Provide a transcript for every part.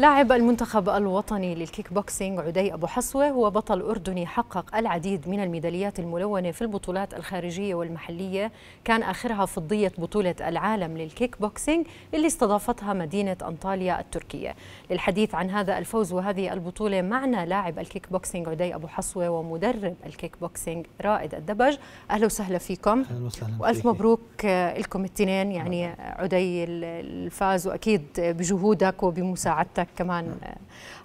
لاعب المنتخب الوطني للكيك بوكسينج عدي أبو حصوة هو بطل أردني حقق العديد من الميداليات الملونة في البطولات الخارجية والمحلية. كان آخرها فضية بطولة العالم للكيك بوكسينج اللي استضافتها مدينة أنطاليا التركية. للحديث عن هذا الفوز وهذه البطولة معنا لاعب الكيك بوكسينج عدي أبو حصوة ومدرب الكيك بوكسينج رائد الدبج. أهلا وسهلا فيكم. أهلا وسهلا وألف مبروك لكم الاثنين يعني عدي الفاز وأكيد بجهودك وبمساعدتك. كمان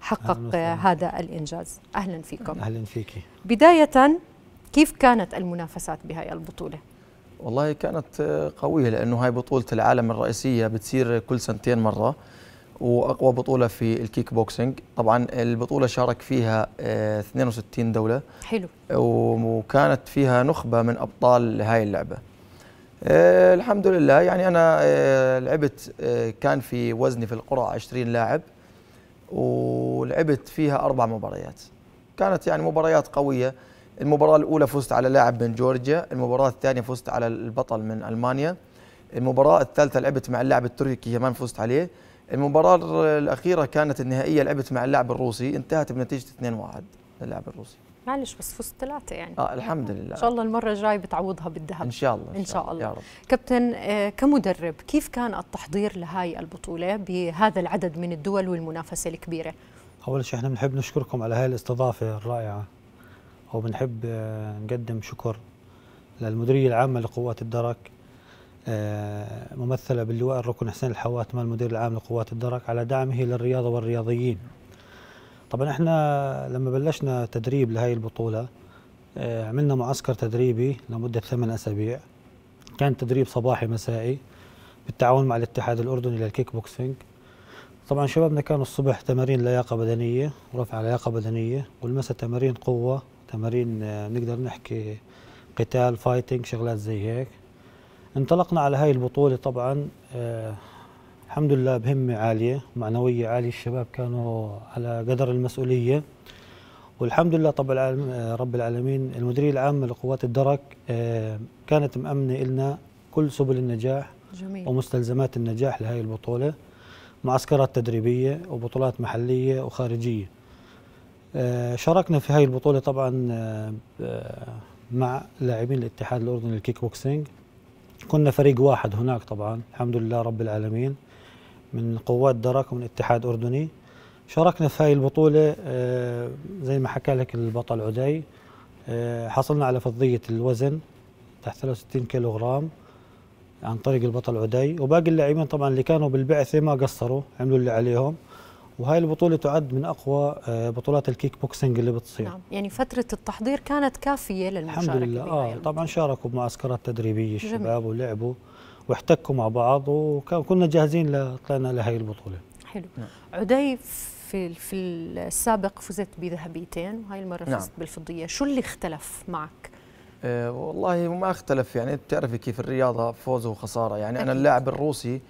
حقق أهلاً وسهلاً. هذا الإنجاز. أهلا فيكم. أهلا فيكي بداية كيف كانت المنافسات بهاي البطولة؟ والله كانت آه، قوية لأنه هاي بطولة العالم الرئيسية بتصير كل سنتين مرة وأقوى بطولة في الكيك بوكسينج. طبعا البطولة شارك فيها آه، 62 دولة. حلو. وكانت فيها نخبة من أبطال هاي اللعبة. آه، الحمد لله. يعني أنا آه، لعبت آه، كان في وزني في القرعة 20 لاعب. ولعبت فيها أربع مباريات. كانت يعني مباريات قوية. المباراة الأولى فزت على لاعب من جورجيا المباراة الثانية فزت على البطل من ألمانيا. المباراة الثالثة لعبت مع اللاعب التركي كمان فزت عليه. المباراة الأخيرة كانت النهائية لعبت مع اللاعب الروسي انتهت بنتيجة 2-1 للاعب الروسي. معلش بس فزت ثلاثة يعني. آه الحمد لله. إن شاء الله المرة الجاية بتعوضها بالذهب. إن شاء الله إن شاء الله. يا رب. كابتن آه، كمدرب كيف كان التحضير لهاي البطولة بهذا العدد من الدول والمنافسة الكبيرة؟ أول شيء إحنا بنحب نشكركم على هاي الاستضافة الرائعة وبنحب آه، نقدم شكر للمديرية العامة لقوات الدرك آه، ممثلة باللواء الركن حسين الحواتمه المدير العام لقوات الدرك على دعمه للرياضة والرياضيين. طبعا إحنا لما بلشنا تدريب لهي البطولة آه، عملنا معسكر تدريبي لمدة ثمان أسابيع. كان تدريب صباحي مسائي بالتعاون مع الاتحاد الأردني للكيك بوكسينج. طبعا شبابنا كانوا الصبح تمارين لياقة بدنية ورفع لياقة بدنية والمساء تمارين قوة تمارين آه، نقدر نحكي قتال فايتنج شغلات زي هيك. انطلقنا على هاي البطولة طبعا آه الحمد لله بهمة عالية معنوية عالية الشباب كانوا على قدر المسؤولية. والحمد لله طب العالم رب العالمين المديرية العامة لقوات الدرك آه كانت مأمنة لنا كل سبل النجاح جميل. ومستلزمات النجاح لهذه البطولة معسكرات تدريبية وبطولات محلية وخارجية. آه، شاركنا في هذه البطولة طبعا آه، مع لاعبين الاتحاد الأردني للكيك بوكسينج. كنا فريق واحد هناك طبعا الحمد لله رب العالمين. من قوات درك ومن اتحاد أردني. شاركنا في هذه البطولة آه، زي ما حكى لك البطل عدي. آه، حصلنا على فضية الوزن تحت 63 كيلو غرام عن طريق البطل عدي. وباقي اللاعبين طبعا اللي كانوا بالبعثة ما قصروا عملوا اللي عليهم. وهاي البطولة تعد من أقوى آه، بطولات الكيك بوكسينج اللي بتصير. نعم. يعني فترة التحضير كانت كافية للمشاركة الحمد لله. آه طبعا شاركوا بمعسكرات تدريبية. الشباب ولعبوا. واحتكوا مع بعض وكنا جاهزين لطلعنا لهي البطولة حلو نعم. عدي في في السابق فزت بذهبيتين وهاي المرة نعم. فزت بالفضية شو اللي اختلف معك؟ آه، والله ما اختلف يعني بتعرفي كيف الرياضة فوز وخسارة يعني أنا أكيد. اللاعب الروسي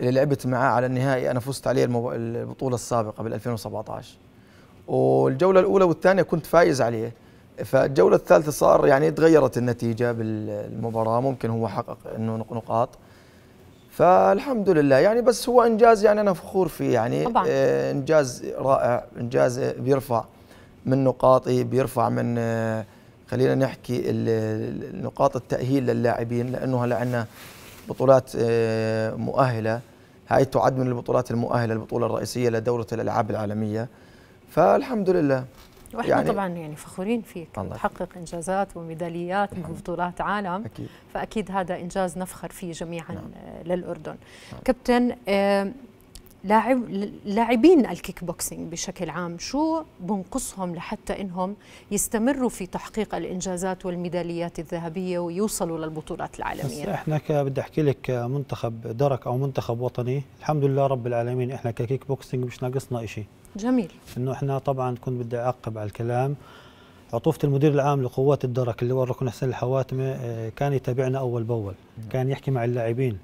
اللي لعبت معاه على النهائي أنا فزت عليه المو... البطولة السابقة بال 2017 والجولة الأولى والثانية كنت فايز عليه فالجولة الثالثة صار يعني تغيرت النتيجة بالمباراة ممكن هو حقق إنه نق- نقاط فالحمد لله. يعني بس هو إنجاز يعني أنا فخور فيه. يعني طبعاً. آه، إنجاز رائع. إنجاز بيرفع من نقاطي بيرفع من آه، خلينا نحكي نقاط التأهيل للاعبين لأنه هلا عندنا بطولات آه، مؤهلة. هاي تعد من البطولات المؤهلة البطولة الرئيسية لدورة الألعاب العالمية. فالحمد لله. وإحنا يعني- طبعا يعني فخورين فيك. تحقق إنجازات وميداليات ببطولات عالم. أكيد. فأكيد هذا إنجاز نفخر فيه جميعا نعم. للأردن. كابتن آه، لاعب لاعبين الكيك بوكسينج بشكل عام شو بنقصهم لحتى إنهم يستمروا في تحقيق الإنجازات والميداليات الذهبية ويوصلوا للبطولات بس العالميه إحنا ك- بدي أحكي لك كمنتخب درك أو منتخب وطني. الحمد لله رب العالمين إحنا ككيك بوكسينج مش ناقصنا شيء جميل. إنه إحنا طبعا كنت بدي أعقب على الكلام. عطوفة المدير العام لقوات الدرك اللواء الركن حسين الحواتمه آه، كان يتابعنا أول بأول. كان يحكي مع اللاعبين.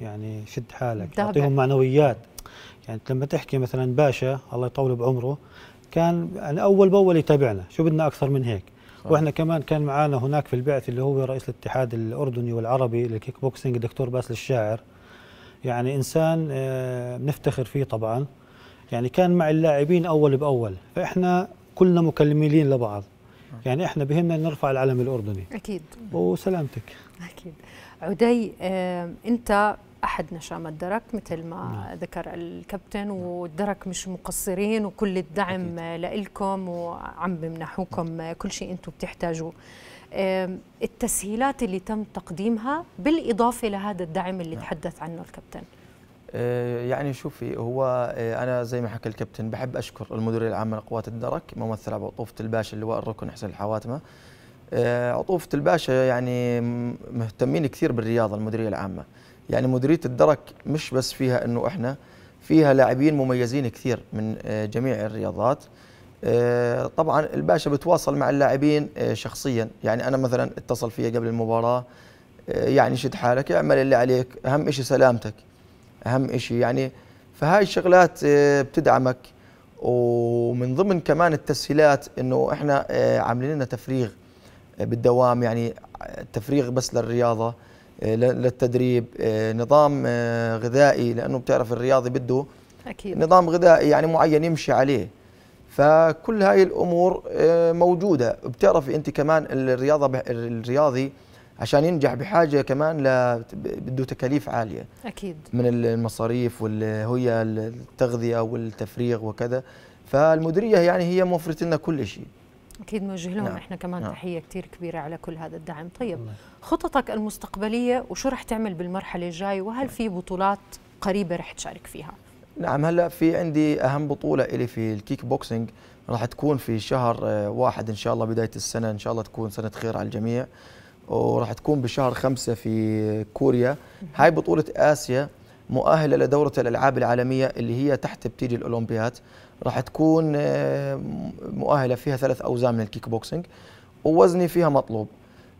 يعني شد حالك. يعطيهم معنويات. يعني لما تحكي مثلا باشا الله يطول بعمره كان يعني أول بأول يتابعنا. شو بدنا أكثر من هيك؟ صح. وإحنا كمان كان معنا هناك في البعث اللي هو رئيس الاتحاد الأردني والعربي للكيك بوكسينج الدكتور باسل الشاعر. يعني إنسان آه، بنفتخر فيه طبعا. يعني كان مع اللاعبين أول بأول فإحنا كلنا مكلمين لبعض. يعني إحنا بهمنا نرفع العلم الأردني. أكيد. وسلامتك. أكيد. عدي آه، أنت أحد نشام الدرك مثل ما نعم. ذكر الكابتن والدرك مش مقصرين وكل الدعم لكم وعم بمنحوكم كل شيء أنتم بتحتاجوه. التسهيلات اللي تم تقديمها بالإضافة لهذا الدعم اللي نعم. تحدث عنه الكابتن. آه، يعني شوفي هو آه، أنا زي ما حكى الكابتن بحب أشكر المديرية العامة لقوات الدرك ممثل عطوفه الباشا اللواء الركن حسين الحواتمة. آه، عطوفة الباشا يعني مهتمين كثير بالرياضة المديرية العامة. يعني مديرية الدرك مش بس فيها إنه إحنا فيها لاعبين مميزين كثير من جميع الرياضات. طبعا الباشا بتواصل مع اللاعبين شخصيا. يعني أنا مثلا اتصل فيا قبل المباراة يعني شد حالك اعمل اللي عليك أهم شيء سلامتك. أهم شيء يعني فهاي الشغلات آه، بتدعمك. ومن ضمن كمان التسهيلات إنه إحنا آه، عاملين لنا تفريغ آه، بالدوام. يعني تفريغ بس للرياضة للتدريب نظام غذائي. لأنه بتعرف الرياضي بده أكيد. نظام غذائي يعني معين يمشي عليه. فكل هاي الأمور موجودة. بتعرفي أنت كمان الرياضة الرياضي عشان ينجح بحاجة كمان ل بده تكاليف عالية. أكيد. من المصاريف وهي التغذية والتفريغ وكذا. فالمديرية يعني هي موفرت لنا كل شيء. أكيد نوجه لهم نعم. إحنا كمان نعم. تحية كثير كبيرة على كل هذا الدعم. طيب الله. خططك المستقبلية وشو رح تعمل بالمرحلة الجاية؟ وهل في بطولات قريبة رح تشارك فيها؟ نعم هلأ في عندي أهم بطولة إلي في الكيك بوكسينج. راح تكون في شهر آه، واحد إن شاء الله بداية السنة. إن شاء الله تكون سنة خير على الجميع. وراح تكون بشهر خمسة في كوريا. هاي بطولة آسيا مؤهلة لدورة الألعاب العالمية اللي هي تحت بتيجي الأولمبياد راح تكون آه، مؤهلة فيها ثلاث أوزان من الكيك بوكسينج ووزني فيها مطلوب.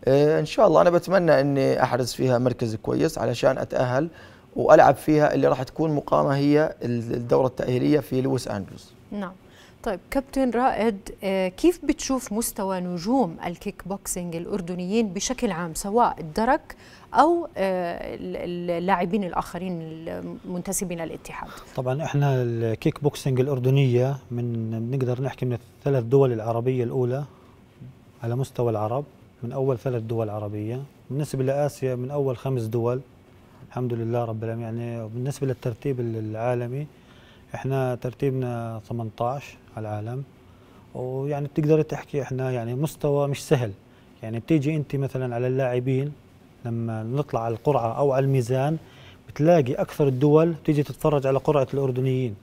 آه، إن شاء الله أنا بتمنى أني أحرز فيها مركز كويس علشان أتأهل وألعب فيها اللي راح تكون مقامة هي الدورة التأهيلية في لويس أنجلوس نعم. طيب كابتن رائد آه، كيف بتشوف مستوى نجوم الكيك بوكسينج الأردنيين بشكل عام سواء الدرك أو آه، اللاعبين الآخرين المنتسبين للاتحاد؟ طبعا إحنا الكيك بوكسينج الأردنية من نقدر نحكي من الثلاث دول العربية الأولى على مستوى العرب من أول ثلاث دول عربية. بالنسبة لآسيا من أول خمس دول الحمد لله رب العالمين يعني بالنسبة للترتيب العالمي إحنا ترتيبنا 18 على العالم ويعني بتقدر تحكي إحنا يعني مستوى مش سهل. يعني بتيجي أنت مثلا على اللاعبين لما نطلع على القرعة أو على الميزان بتلاقي أكثر الدول بتيجي تتفرج على قرعة الأردنيين.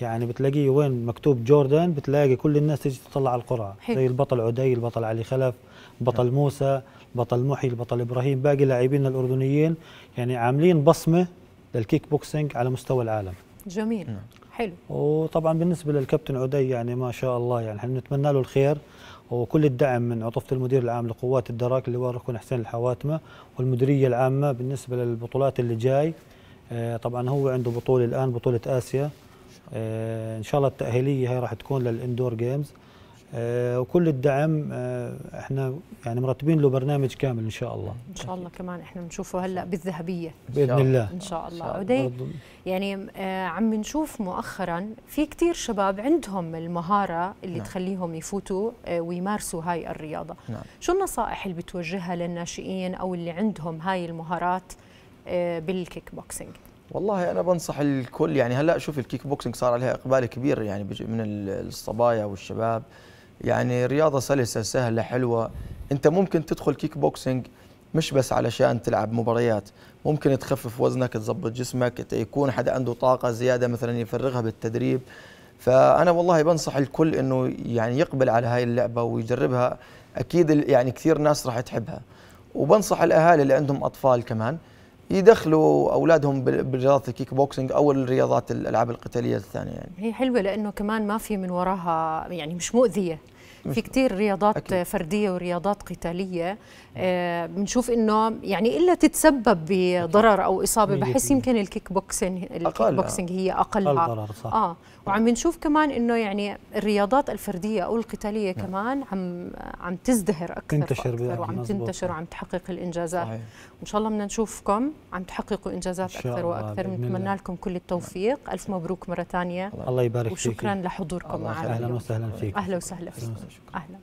يعني بتلاقيه وين مكتوب جوردن بتلاقي كل الناس تيجي تطلع على القرعة. زي البطل عدي البطل علي خلف البطل موسى البطل محي البطل إبراهيم باقي لاعبينا الأردنيين. يعني عاملين بصمة للكيك بوكسينج على مستوى العالم. جميل. نعم. حلو. وطبعا بالنسبة للكابتن عدي يعني ما شاء الله يعني إحنا نتمنى له الخير وكل الدعم من عطوفة المدير العام لقوات الدرك اللواء الركن حسين الحواتمة والمديرية العامة بالنسبة للبطولات اللي جاي. آه طبعا هو عنده بطولة الآن بطولة آسيا. آه إن شاء الله التأهيلية هي راح تكون لل Indoor Games. آه، وكل الدعم آه، إحنا يعني مرتبين له برنامج كامل إن شاء الله. إن شاء الله كمان إحنا بنشوفه هلأ بالذهبية. بإذن الله. إن شاء الله. عدي يعني آه، عم نشوف مؤخرا في كثير شباب عندهم المهارة اللي نعم. تخليهم يفوتوا ويمارسوا هاي الرياضة. نعم. شو النصائح اللي بتوجهها للناشئين أو اللي عندهم هاي المهارات بالكيك بوكسينج؟ والله أنا بنصح الكل يعني هلأ شوف الكيك بوكسينج صار عليها إقبال كبير يعني من الصبايا والشباب. يعني رياضة سلسة سهلة حلوة. انت ممكن تدخل كيك بوكسينج مش بس علشان تلعب مباريات ممكن تخفف وزنك تظبط جسمك يكون حدا عنده طاقة زيادة مثلا يفرغها بالتدريب. فأنا والله بنصح الكل أنه يعني يقبل على هاي اللعبة ويجربها. أكيد يعني كثير ناس راح تحبها. وبنصح الأهالي اللي عندهم أطفال كمان يدخلوا أولادهم برياضه الكيك بوكسينج أو الرياضات الألعاب القتالية الثانية يعني. هي حلوة لأنه كمان ما في من وراها يعني مش مؤذية. في كتير رياضات أكيد. فردية ورياضات قتالية. آه، بنشوف إنه يعني إلا تتسبب بضرر أو إصابة بحس. يمكن الكيك بوكسينج الكيك أقل، آه. بوكسينج هي أقل اقلها ضرر. صح. آه. وعم بنشوف كمان إنه يعني الرياضات الفردية أو القتالية كمان عم عم تزدهر أكثر تنتشر وأكثر بقى، وعم. تنتشر وعم تحقق الإنجازات. صحيح. إن شاء الله بدنا نشوفكم عم تحققوا إنجازات أكثر وأكثر. بنتمنى. لكم كل التوفيق. ألف مبروك مرة ثانية. الله يبارك فيك وشكرا لحضوركم معنا. أهلا. وسهلا فيك. أهلا وسهلا أهلاً فيكم وسهلاً. أهلا